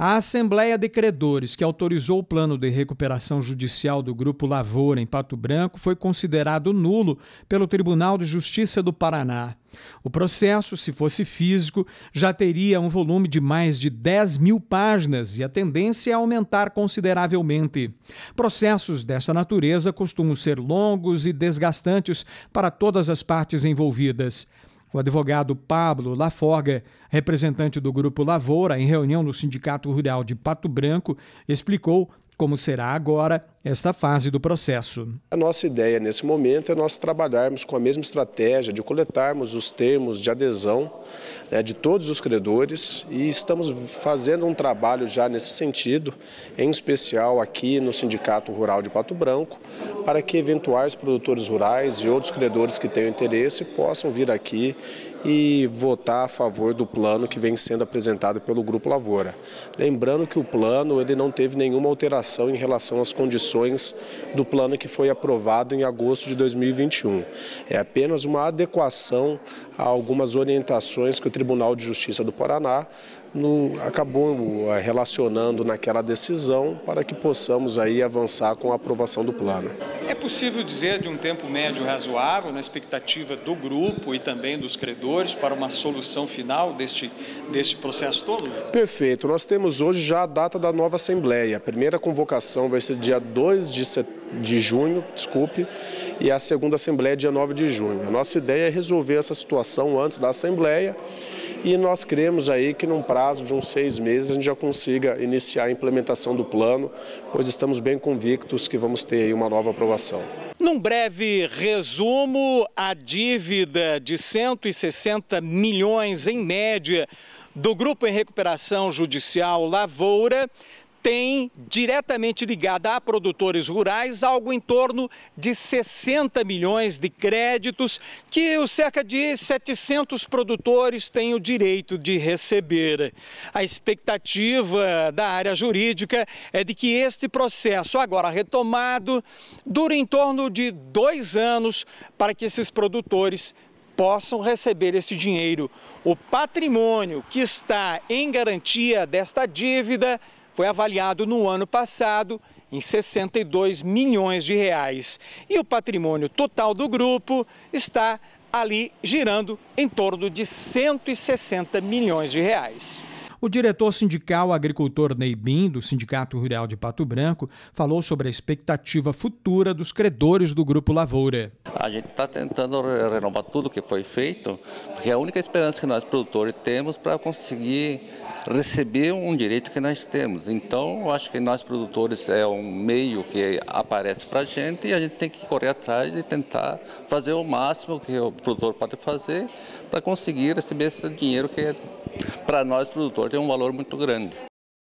A Assembleia de Credores, que autorizou o plano de recuperação judicial do Grupo Lavoura em Pato Branco, foi considerado nulo pelo Tribunal de Justiça do Paraná. O processo, se fosse físico, já teria um volume de mais de 10 mil páginas e a tendência é aumentar consideravelmente. Processos dessa natureza costumam ser longos e desgastantes para todas as partes envolvidas. O advogado Pablo Laforga, representante do Grupo Lavoura, em reunião no Sindicato Rural de Pato Branco, explicou como será agora esta fase do processo. A nossa ideia nesse momento é nós trabalharmos com a mesma estratégia de coletarmos os termos de adesão né, de todos os credores e estamos fazendo um trabalho já nesse sentido, em especial aqui no Sindicato Rural de Pato Branco, para que eventuais produtores rurais e outros credores que tenham interesse possam vir aqui e votar a favor do plano que vem sendo apresentado pelo Grupo Lavoura. Lembrando que o plano ele não teve nenhuma alteração em relação às condições do plano que foi aprovado em agosto de 2021. É apenas uma adequação a algumas orientações que o Tribunal de Justiça do Paraná no, acabou eh, relacionando naquela decisão para que possamos aí avançar com a aprovação do plano. É possível dizer de um tempo médio razoável na expectativa do grupo e também dos credores para uma solução final deste, deste processo todo? Perfeito. Nós temos hoje já a data da nova Assembleia. A primeira convocação vai ser dia 2 de, de junho, desculpe, e a segunda Assembleia dia 9 de junho. A nossa ideia é resolver essa situação antes da Assembleia e nós cremos aí que num prazo de uns seis meses a gente já consiga iniciar a implementação do plano, pois estamos bem convictos que vamos ter aí uma nova aprovação. Num breve resumo, a dívida de 160 milhões em média do Grupo em Recuperação Judicial Lavoura tem diretamente ligada a produtores rurais algo em torno de 60 milhões de créditos que os cerca de 700 produtores têm o direito de receber. A expectativa da área jurídica é de que este processo, agora retomado, dure em torno de dois anos para que esses produtores possam receber esse dinheiro. O patrimônio que está em garantia desta dívida foi avaliado no ano passado em 62 milhões de reais. E o patrimônio total do grupo está ali girando em torno de 160 milhões de reais. O diretor sindical agricultor Neibim, do Sindicato Rural de Pato Branco, falou sobre a expectativa futura dos credores do Grupo Lavoura. A gente está tentando renovar tudo que foi feito, porque é a única esperança que nós produtores temos para conseguir receber um direito que nós temos. Então, eu acho que nós produtores é um meio que aparece para a gente e a gente tem que correr atrás e tentar fazer o máximo que o produtor pode fazer para conseguir receber esse dinheiro que para nós produtores tem um valor muito grande.